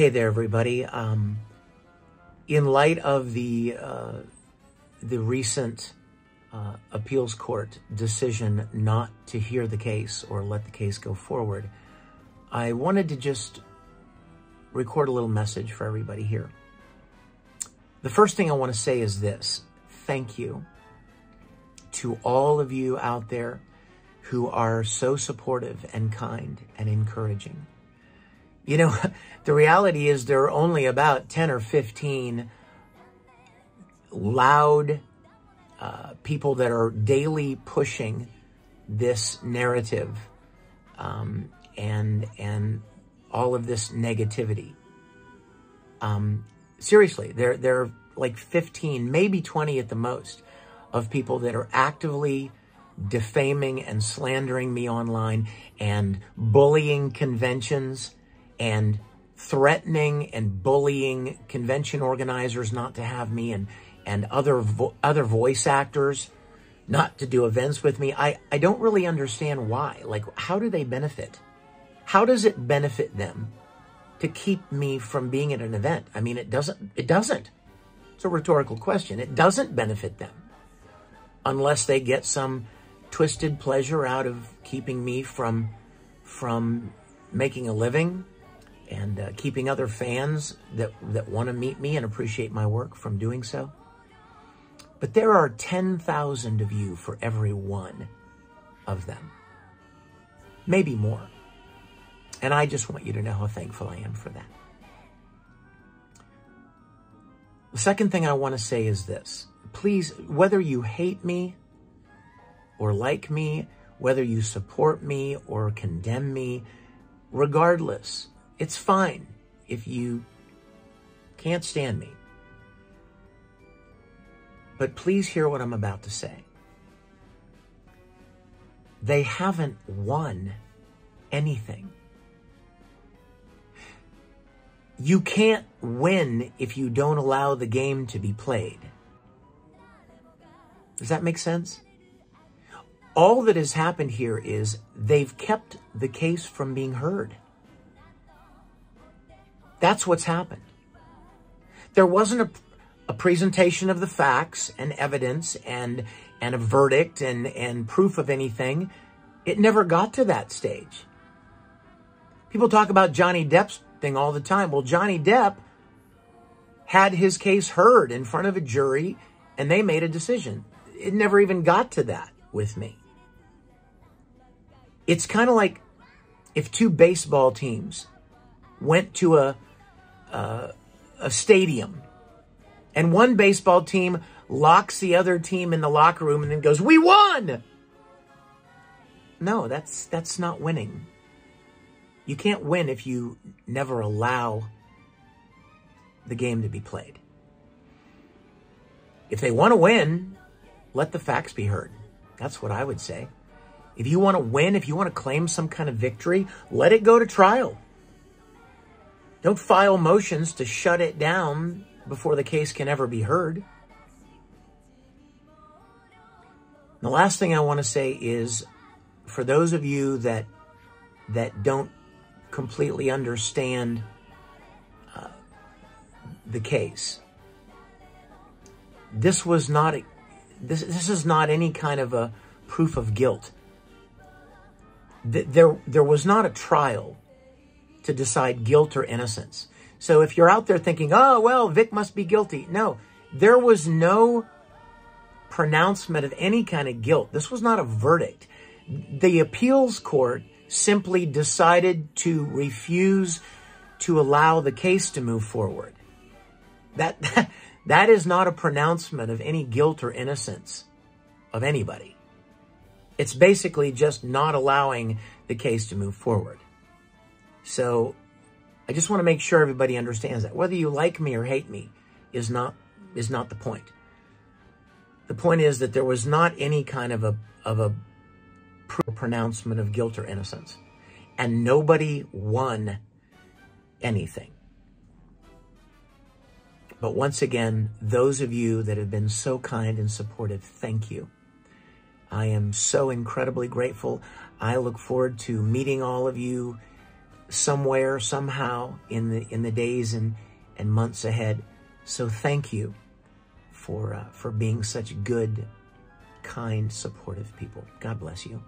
Hey there, everybody. Um, in light of the uh, the recent uh, appeals court decision not to hear the case or let the case go forward, I wanted to just record a little message for everybody here. The first thing I want to say is this thank you to all of you out there who are so supportive and kind and encouraging. You know, the reality is there are only about 10 or 15 loud uh, people that are daily pushing this narrative um, and and all of this negativity. Um, seriously, there there are like 15, maybe 20 at the most, of people that are actively defaming and slandering me online and bullying conventions and threatening and bullying convention organizers not to have me and and other vo- other voice actors not to do events with me. I I don't really understand why. Like how do they benefit? How does it benefit them to keep me from being at an event? I mean, it doesn't it doesn't. It's a rhetorical question. It doesn't benefit them unless they get some twisted pleasure out of keeping me from from making a living and uh, keeping other fans that that want to meet me and appreciate my work from doing so. But there are 10,000 of you for every one of them. Maybe more. And I just want you to know how thankful I am for that. The second thing I want to say is this. Please, whether you hate me or like me, whether you support me or condemn me, regardless, it's fine if you can't stand me. But please hear what I'm about to say. They haven't won anything. You can't win if you don't allow the game to be played. Does that make sense? All that has happened here is they've kept the case from being heard. That's what's happened. There wasn't a, a presentation of the facts and evidence and and a verdict and, and proof of anything. It never got to that stage. People talk about Johnny Depp's thing all the time. Well, Johnny Depp had his case heard in front of a jury and they made a decision. It never even got to that with me. It's kind of like if two baseball teams went to a uh, a stadium, and one baseball team locks the other team in the locker room and then goes, "We won." No, that's that's not winning. You can't win if you never allow the game to be played. If they want to win, let the facts be heard. That's what I would say. If you want to win, if you want to claim some kind of victory, let it go to trial. Don't file motions to shut it down before the case can ever be heard. The last thing I want to say is for those of you that that don't completely understand uh, the case, this was not this this is not any kind of a proof of guilt. There there was not a trial to decide guilt or innocence. So if you're out there thinking, oh, well, Vic must be guilty. No, there was no pronouncement of any kind of guilt. This was not a verdict. The appeals court simply decided to refuse to allow the case to move forward. That, that, that is not a pronouncement of any guilt or innocence of anybody. It's basically just not allowing the case to move forward. So I just want to make sure everybody understands that. Whether you like me or hate me is not is not the point. The point is that there was not any kind of a of a pronouncement of guilt or innocence. And nobody won anything. But once again, those of you that have been so kind and supportive, thank you. I am so incredibly grateful. I look forward to meeting all of you somewhere, somehow in the in the days and, and months ahead. So thank you for uh, for being such good, kind, supportive people. God bless you.